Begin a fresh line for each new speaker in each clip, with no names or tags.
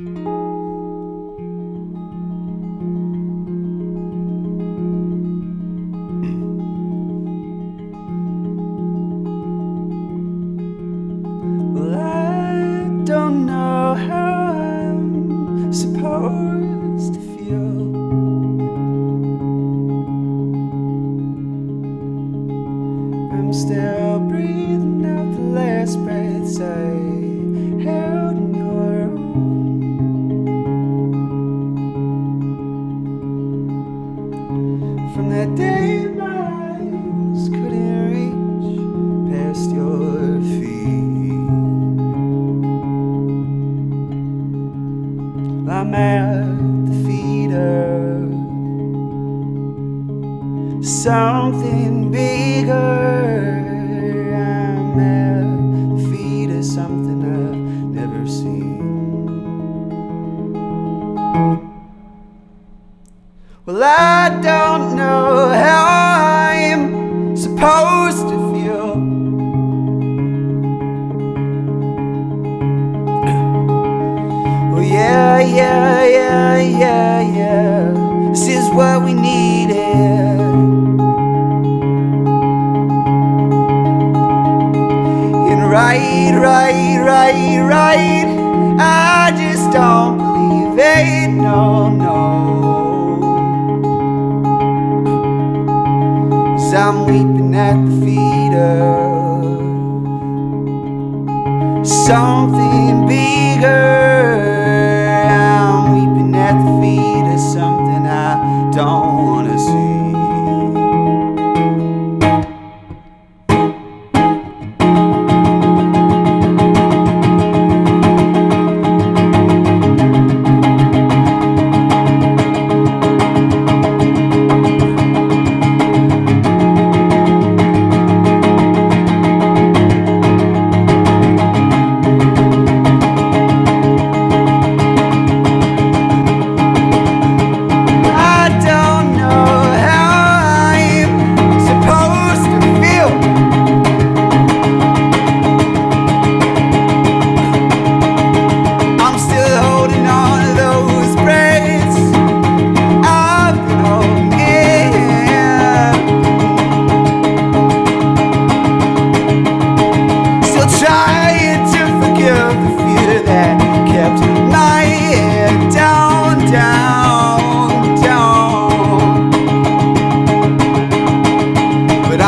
Well, From that day, my eyes couldn't reach past your feet. I'm at the feet of something bigger. I'm at the feet of something I've never seen. Well, I don't know how I'm supposed to feel. Oh, yeah, yeah, yeah, yeah, yeah. This is what we needed. And right, right, right, right. I just don't believe it. No, no. I'm weeping at the feet of something bigger. I'm weeping at the feet of something I don't wanna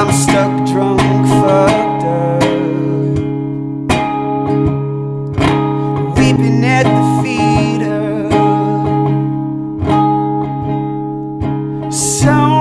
I'm stuck drunk, fucked up. Weeping at the feet of Someone